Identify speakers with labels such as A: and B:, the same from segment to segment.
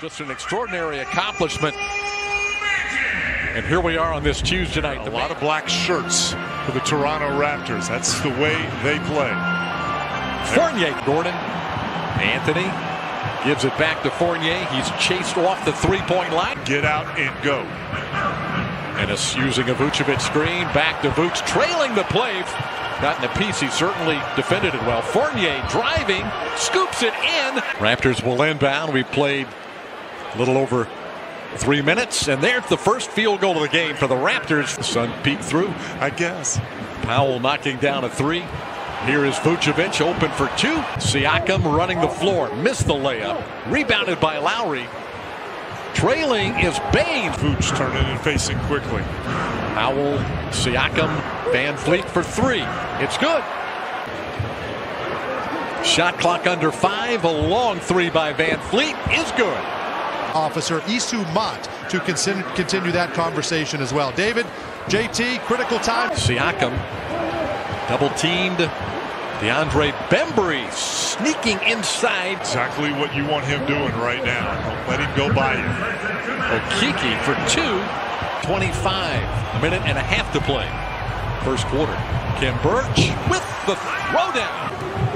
A: Just an extraordinary accomplishment. And here we are on this Tuesday night.
B: A lot of black shirts for the Toronto Raptors. That's the way they play.
A: Fournier, Gordon, Anthony gives it back to Fournier. He's chased off the three-point line.
B: Get out and go.
A: And it's using a Vucevic screen. Back to Vooch, trailing the play. Gotten a piece. He certainly defended it well. Fournier driving, scoops it in. Raptors will inbound. We played a little over three minutes, and there's the first field goal of the game for the Raptors. The sun peeked through.
B: I guess.
A: Powell knocking down a three. Here is Vucevic open for two. Siakam running the floor. Missed the layup. Rebounded by Lowry. Trailing is Bane.
B: Vooch turning and facing quickly.
A: Powell, Siakam, VanVleet for three. It's good. Shot clock under five. A long three by VanVleet is good.
C: Officer Isu Mott to continue that conversation as well. David, JT, critical time.
A: Siakam double teamed. DeAndre Bembry sneaking inside.
B: Exactly what you want him doing right now. Don't let him go by you.
A: Okeke for two. 25. A minute and a half to play. First quarter. Khem Birch with the throwdown.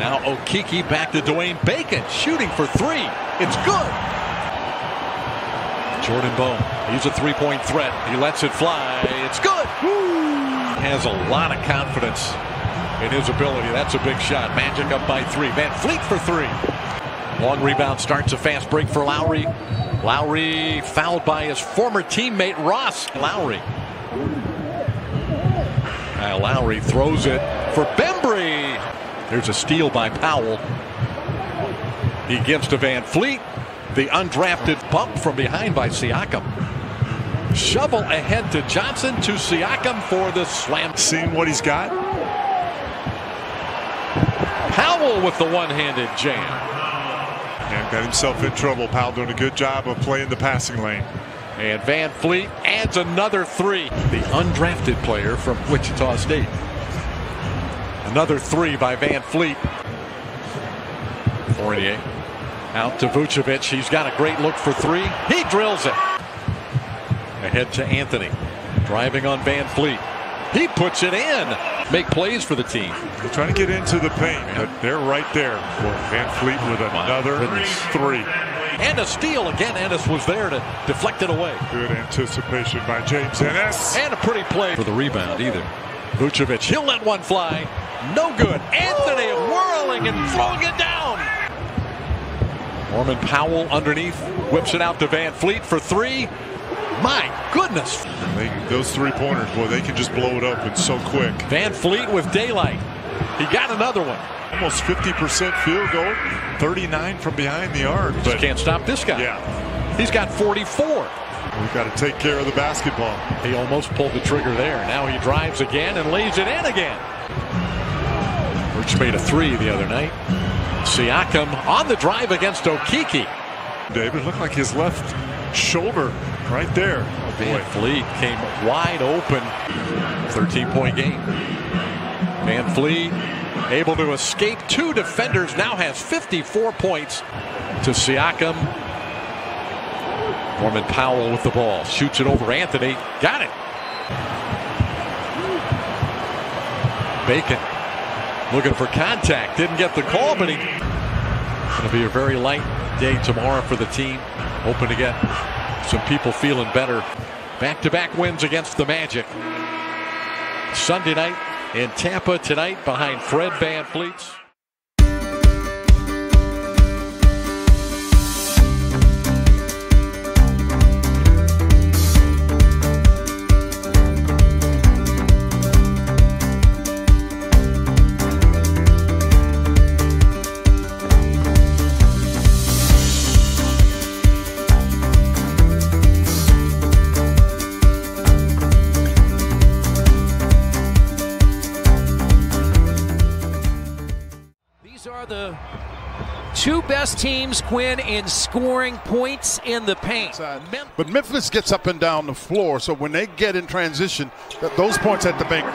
A: Now Okeke back to Dwayne Bacon shooting for three. It's good. Jordan Bone. He's a three-point threat. He lets it fly. It's good. Woo! Has a lot of confidence in his ability. That's a big shot. Magic up by three. Van Fleet for three. Long rebound starts a fast break for Lowry. Lowry fouled by his former teammate Ross Lowry. Kyle Lowry throws it for Bembry. There's a steal by Powell. He gives to VanVleet. The undrafted bump from behind by Siakam. Shovel ahead to Johnson to Siakam for the slam.
B: Seeing what he's got.
A: Powell with the one-handed jam.
B: And got himself in trouble. Powell doing a good job of playing the passing lane.
A: And VanVleet adds another three. The undrafted player from Wichita State. Another three by VanVleet. Fournier out to Vucevic. He's got a great look for three. He drills it. Ahead to Anthony. Driving on VanVleet. He puts it in. Make plays for the team.
B: They're trying to get into the paint, but they're right there. Van Fleet with another three.
A: And a steal again. Ennis was there to deflect it away.
B: Good anticipation by James Ennis.
A: And a pretty play for the rebound either. Vucevic, he'll let one fly. No good. Anthony whirling and throwing it down. Norman Powell underneath. Whips it out to VanVleet for three. My goodness.
B: They, those three pointers, boy, they can just blow it up and so quick.
A: VanVleet with daylight. He got another one.
B: Almost 50% field goal, 39 from behind the arc.
A: But can't stop this guy.
B: Yeah.
A: He's got 44.
B: We've got to take care of the basketball.
A: He almost pulled the trigger there. Now he drives again and lays it in again. Made a three the other night. Siakam on the drive against Okeke.
B: David looked like his left shoulder right there.
A: Oh, VanVleet came wide open. 13-point game. VanVleet able to escape two defenders. Now has 54 points to Siakam. Norman Powell with the ball. Shoots it over Anthony. Got it. Bacon looking for contact. Didn't get the call, but he. Going to be a very light day tomorrow for the team. Hoping to get some people feeling better. Back-to-back wins against the Magic. Sunday night in Tampa tonight behind Fred
D: VanVleet's. Best teams, Quinn, in scoring points in the paint.
E: But Memphis gets up and down the floor, so when they get in transition, those points at the bank.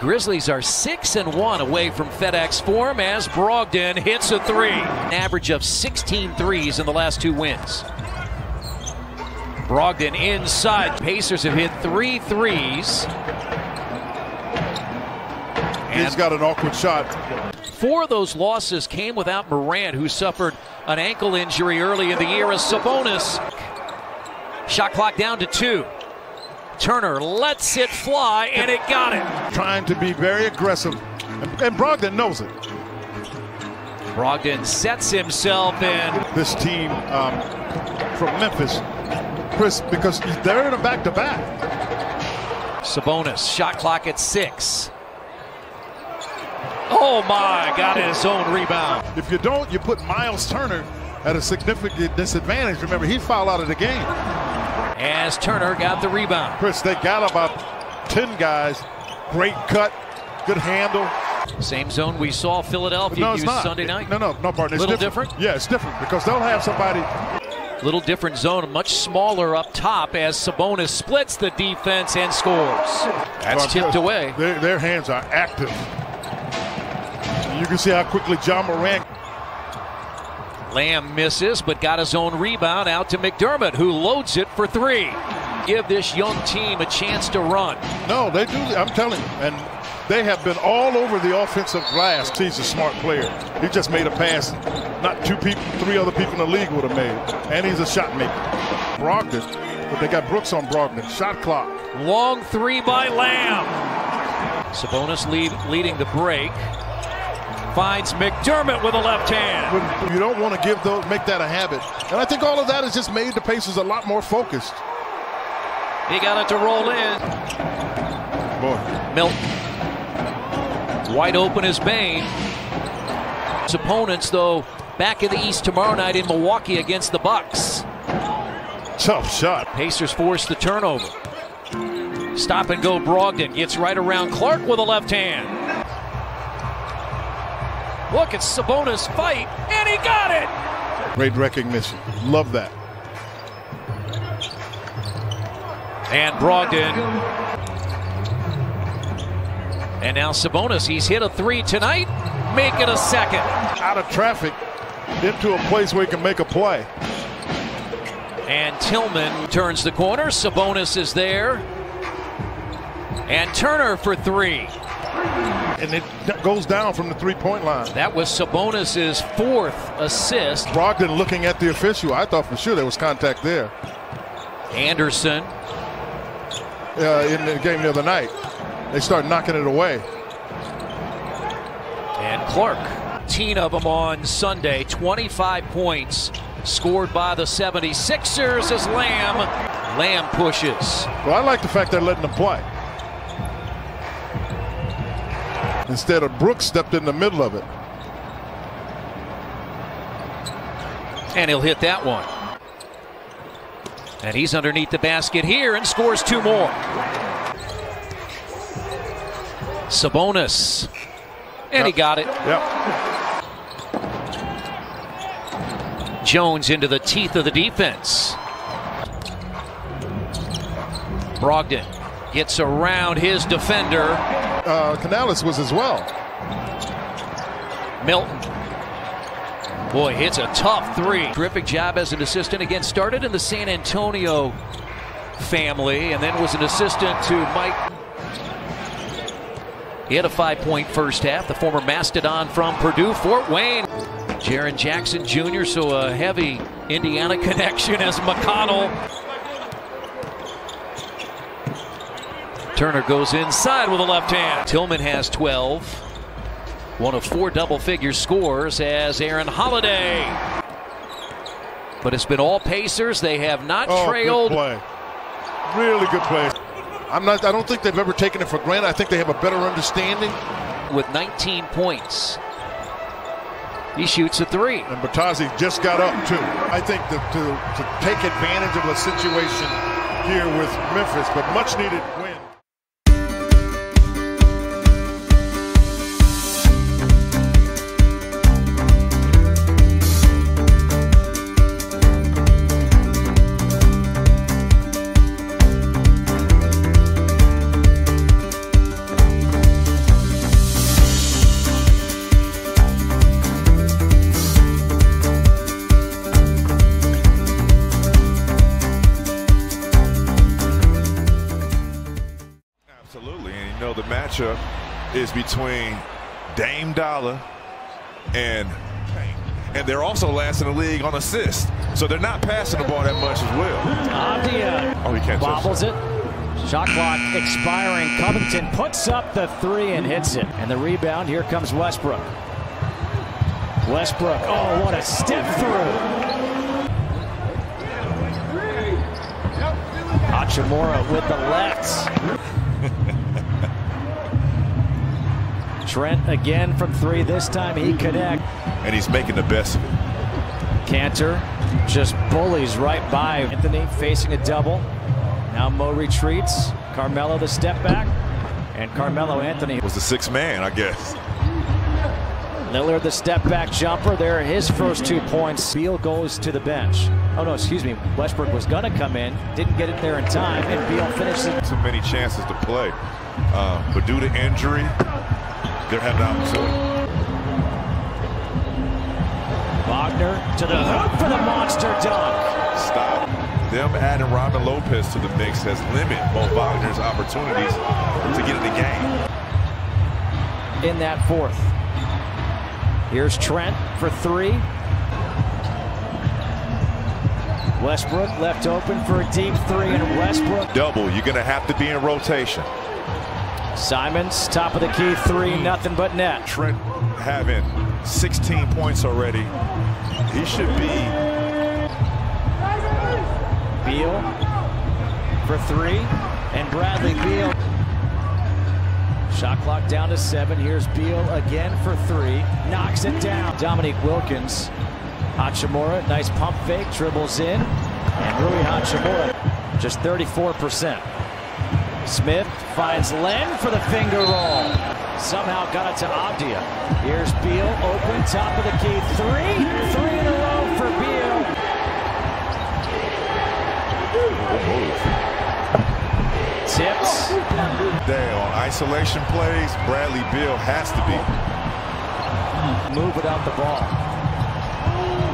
D: Grizzlies are 6 and 1 away from FedEx Forum as Brogdon hits a three. An average of 16 threes in the last two wins. Brogdon inside. Pacers have hit three threes.
E: He's got an awkward shot.
D: Four of those losses came without Morant, who suffered an ankle injury early in the year as Sabonis. Shot clock down to two. Turner lets it fly, and it got it.
E: Trying to be very aggressive, and, and Brogdon knows it.
D: Brogdon sets himself in.
E: This team um, from Memphis, Chris, because they're in a back-to-back.
D: Sabonis, shot clock at six. Oh my, got his own rebound.
E: If you don't, you put Miles Turner at a significant disadvantage. Remember, he fouled out of the game.
D: As Turner got the rebound.
E: Chris, they got about 10 guys. Great cut, good handle.
D: Same zone we saw Philadelphia
E: no,
D: use
E: not.
D: Sunday night.
E: No, no, no, partner. It's
D: Little
E: different.
D: different?
E: Yeah, it's different because they'll have somebody.
D: Little different zone, much smaller up top as Sabonis splits the defense and scores. That's tipped away.
E: Their, their hands are active. You can see how quickly John Morant.
D: Lamb misses, but got his own rebound out to McDermott, who loads it for three. Give this young team a chance to run.
E: No, they do. I'm telling you, and they have been all over the offensive glass. He's a smart player. He just made a pass. Not two people, three other people in the league would have made. And he's a shot maker. Brogdon, but they got Brooks on Brogdon. Shot clock.
D: Long three by Lamb. Sabonis lead, leading the break. Finds McDermott with a left hand.
E: You don't want to give those, make that a habit. And I think all of that has just made the Pacers a lot more focused.
D: He got it to roll in.
E: Boy,
D: Milton. Wide open is Bane. His opponents, though, back in the East tomorrow night in Milwaukee against the Bucks.
E: tough shot.
D: Pacers force the turnover. Stop and go Brogdon gets right around Clarke with a left hand. Look at Sabonis fight, and he got it.
E: Great recognition. Love that.
D: And Brogdon. And now Sabonis, he's hit a three tonight. Make it a second.
E: Out of traffic into a place where he can make a play.
D: And Tillman turns the corner. Sabonis is there. And Turner for three.
E: And it goes down from the three-point line.
D: That was Sabonis' fourth assist.
E: Brogdon looking at the official. I thought for sure there was contact there
D: Anderson.
E: uh, in the game the other night. They start knocking it away.
D: And Clarke. 18 of them on Sunday. 25 points scored by the 76ers as Lamb. Lamb pushes.
E: Well, I like the fact they're letting them play. Instead of Brooks stepped in the middle of it.
D: And he'll hit that one. And he's underneath the basket here and scores two more. Sabonis. And he got it.
E: Yep.
D: Jones into the teeth of the defense. Brogdon gets around his defender.
E: Uh, Canales was as well.
D: Milton. Boy, hits a tough three. Terrific job as an assistant. Again, started in the San Antonio family and then was an assistant to Mike. He had a five-point first half. The former Mastodon from Purdue, Fort Wayne. Jaren Jackson Jr., so a heavy Indiana connection as McConnell. Turner goes inside with a left hand. Tillman has 12. One of four double figure scores as Aaron Holiday. But it's been all Pacers. They have not
E: Oh,
D: trailed.
E: good play. Really good play. I'm not. I don't think they've ever taken it for granted. I think they have a better understanding.
D: with 19 points. He shoots a three.
E: And Bitadze just got up too. I think that to, to take advantage of a situation here with Memphis, but much needed win.
F: Is between Dame Dollar and and they're also last in the league on assists. So they're not passing the ball that much as well. Oh, he can't
G: bobbles it. Shot clock expiring. Covington puts up the three and hits it. And the rebound, here comes Westbrook. Westbrook, oh, what a step through. Hachimura with the lefts. Trent again from three. This time he connect.
F: And he's making the best of it.
G: Kanter just bullies right by Anthony facing a double. Now Mo retreats. Carmelo the step back. And Carmelo Anthony.
F: Was the sixth man, I guess.
G: Lillard the step back jumper. There are his first two points. Beal goes to the bench. Oh no, excuse me. Westbrook was going to come in. Didn't get it there in time. And Beal finishes it.
F: Too many chances to play. Uh, but due to injury, they're having an opportunity.
G: Wagner to the hoop for the monster dunk.
F: Stop. Them adding Robin Lopez to the mix has limited Mo Wagner's opportunities to get in the game.
G: In that fourth. Here's Trent for three. Westbrook left open for a deep three, and Westbrook.
F: Double, you're going to have to be in rotation.
G: Simons, top of the key three, nothing but net.
F: Trent having 16 points already. He should be.
G: Beal for three, and Bradley Beal. Shot clock down to seven. Here's Beal again for three. Knocks it down. Dominique Wilkins. Hachimura, nice pump fake, dribbles in. And Rui Hachimura, just 34%. Smith finds Len for the finger roll. Somehow got it to Avdija. Here's Beal, open, top of the key. Three, three in a row for Beal. Tips.
F: Day on isolation plays, Bradley Beal has to be.
G: Move without the ball.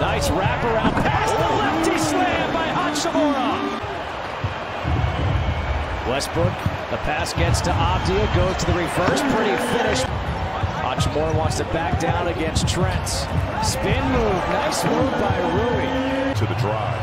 G: Nice wraparound pass. The lefty slam by Hachimura. Westbrook, the pass gets to Avdija, goes to the reverse. Pretty finish. Hachimura wants to back down against Trent. Spin move. Nice move by Rui.
F: To the drive.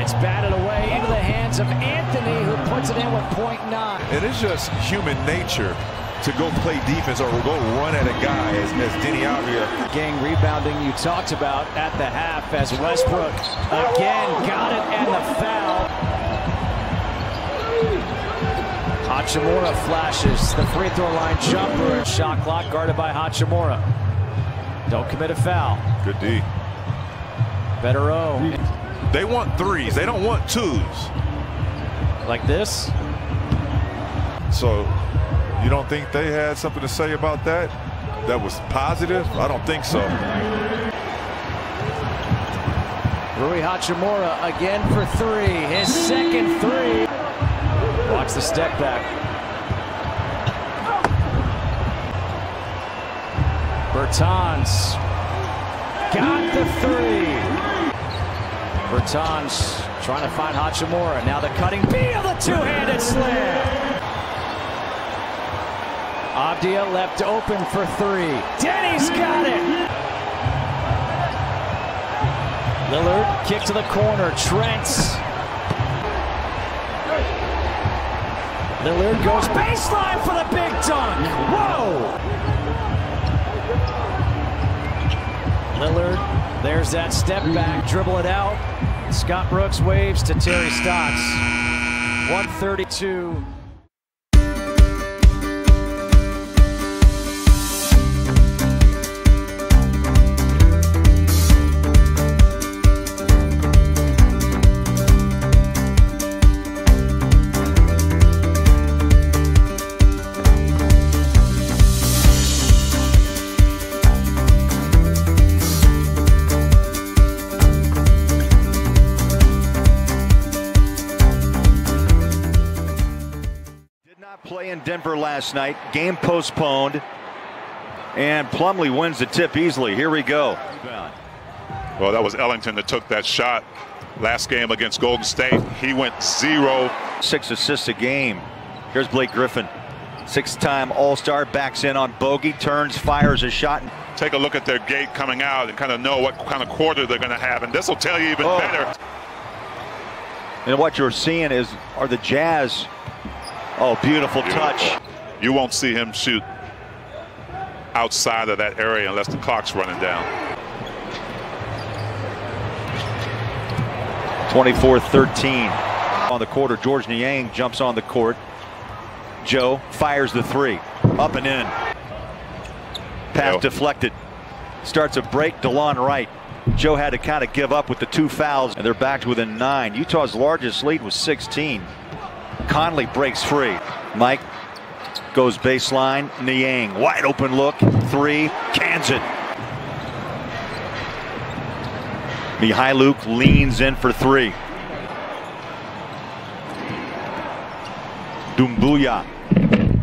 G: It's batted away into the hands of Anthony, who puts it in with point nine.
F: It is just human nature to go play defense or go run at a guy as, as Deni Avdija.
G: Gang rebounding you talked about at the half as Westbrook again got it and the foul. Hachimura flashes the free throw line jumper. And shot clock guarded by Hachimura. Don't commit a foul.
F: Good D.
G: Better O.
F: They want threes. They don't want twos.
G: Like this.
F: So you don't think they had something to say about that? That was positive? I don't think so.
G: Rui Hachimura again for three. His second three. Watch the step back. Bertans got the three. Bertans trying to find Hachimura. Now the cutting B of the two-handed slam. Avdija left open for three. Deni's got it. Lillard kick to the corner. Trent. Lillard goes baseline for the big dunk. Whoa! Lillard, there's that step back, dribble it out. Scott Brooks waves to Terry Stotts. 132.
H: In Denver last night. Game postponed. And Plumlee wins the tip easily. Here we go.
I: Well, that was Ellington that took that shot last game against Golden State. He went zero.
H: Six assists a game. Here's Blake Griffin. Six-time All-Star backs in on bogey, turns, fires a shot.
I: Take a look at their gate coming out and kind of know what kind of quarter they're going to have, and this will tell you even
H: Oh.
I: better.
H: And what you're seeing is are the Jazz. Oh, beautiful, touch.
I: You won't see him shoot outside of that area unless the clock's running down.
H: 24-13 on the quarter. Georges Niang jumps on the court. Joe fires the three, up and in. Pass
I: Joe.
H: deflected. Starts a break. DeLon Wright. Joe had to kind of give up with the two fouls, and they're back to within nine. Utah's largest lead was 16. Conley breaks free. Mike goes baseline. Niang, wide open look. Three, cans it. Mykhailiuk leans in for three. Doumbouya.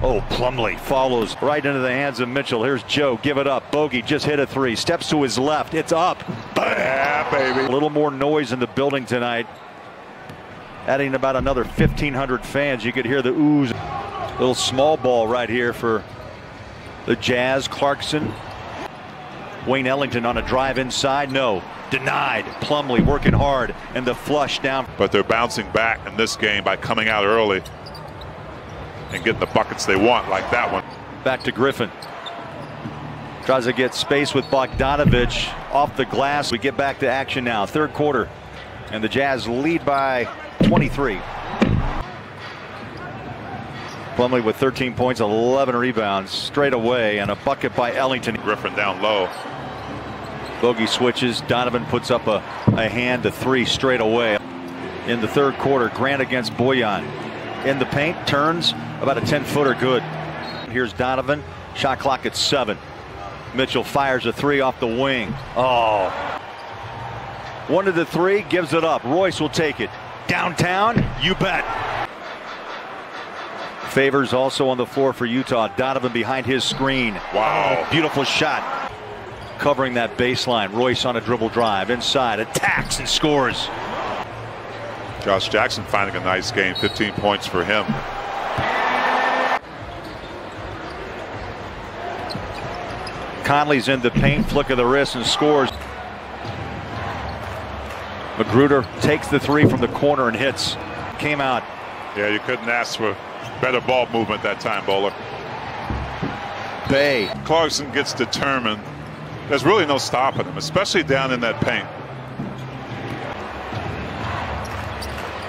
H: Oh, Plumlee follows right into the hands of Mitchell. Here's Joe. Give it up. Bogey just hit a three. Steps to his left. It's up.
I: Yeah, baby.
H: A little more noise in the building tonight. Adding about another 1,500 fans. You could hear the ooze. Little small ball right here for the Jazz. Clarkson. Wayne Ellington on a drive inside. No. Denied. Plumlee working hard. And the flush down.
I: But they're bouncing back in this game by coming out early and getting the buckets they want, like that one.
H: Back to Griffin. Tries to get space with Bogdanovic off the glass. We get back to action now. Third quarter. And the Jazz lead by 23. Plumlee with 13 points, 11 rebounds straight away, and a bucket by Ellington.
I: Griffin down low.
H: Bogey switches. Donovan puts up a, a hand to three straight away. In the third quarter, Grant against Bojan. In the paint, turns about a 10 footer good. Here's Donovan. Shot clock at seven. Mitchell fires a three off the wing. Oh. One to the three, gives it up. Royce will take it. Downtown, you bet. Favors also on the floor for Utah. Donovan behind his screen.
I: Wow.
H: Beautiful shot. Covering that baseline. Royce on a dribble drive. Inside. Attacks and scores.
I: Josh Jackson finding a nice game. 15 points for him.
H: Conley's in the paint. Flick of the wrist and scores. McGruder takes the three from the corner and hits. Came out.
I: Yeah, you couldn't ask for better ball movement that time, Bowler.
H: Bay.
I: Clarkson gets determined. There's really no stopping him, especially down in that paint.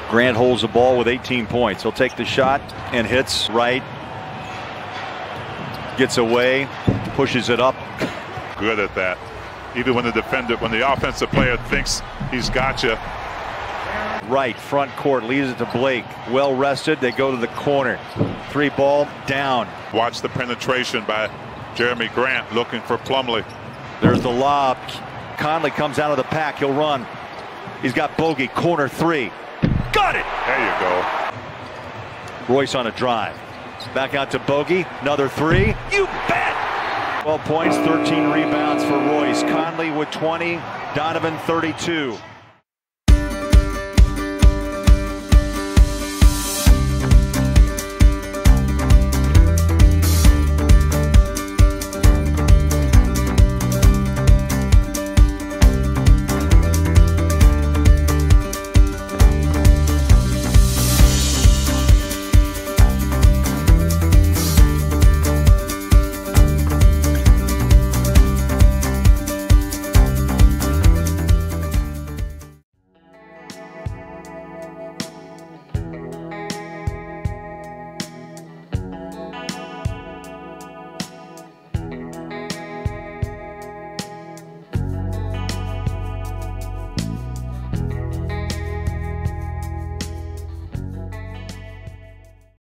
H: Grant holds the ball with 18 points. He'll take the shot and hits right. Gets away. Pushes it up.
I: Good at that. Even when the defender, when the offensive player thinks he's got you,
H: Right, front court, leaves it to Blake. Well rested, they go to the corner. Three ball, down.
I: watch the penetration by Jerami Grant looking for Plumlee.
H: There's the lob. Conley comes out of the pack, he'll run. He's got Bogey, corner three. Got it!
I: There you go.
H: Royce on a drive. Back out to Bogey, another three. You bet! 12 points, 13 rebounds for Royce. Conley with 20, Donovan 32.